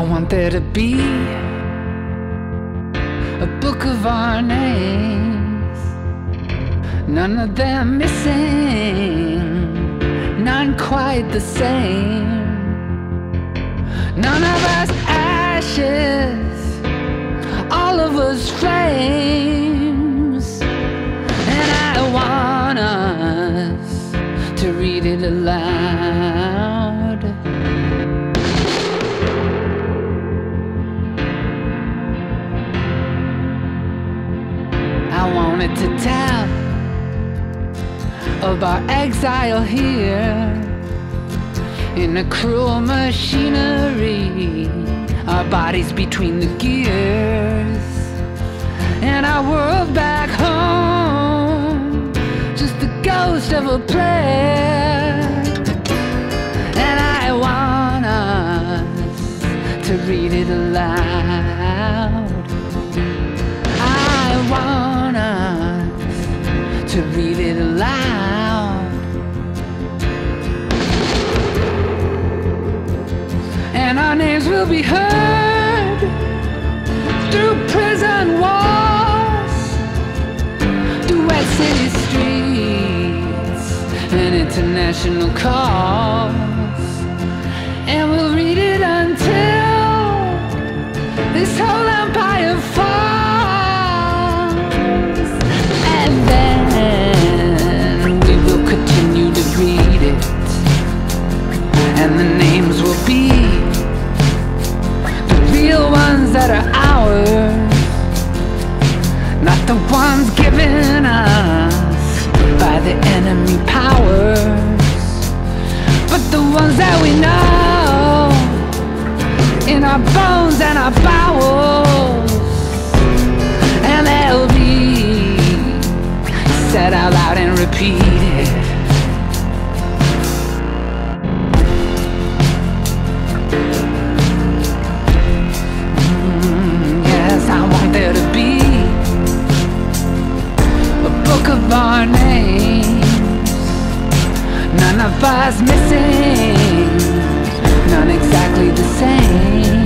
want there to be a book of our names, none of them missing, none quite the same. None of us I wanted to tell of our exile here in a cruel machinery, our bodies between the gears, and our world back home, just the ghost of a player. And I want us to read it aloud. I want to read it aloud. And our names will be heard through prison walls, through wet city streets and international calls. And we'll read it until this whole that are ours, not the ones given us by the enemy powers, but the ones that we know in our bones and our bowels, and they'll be said out loud and repeated. Our names. None of us missing, none exactly the same.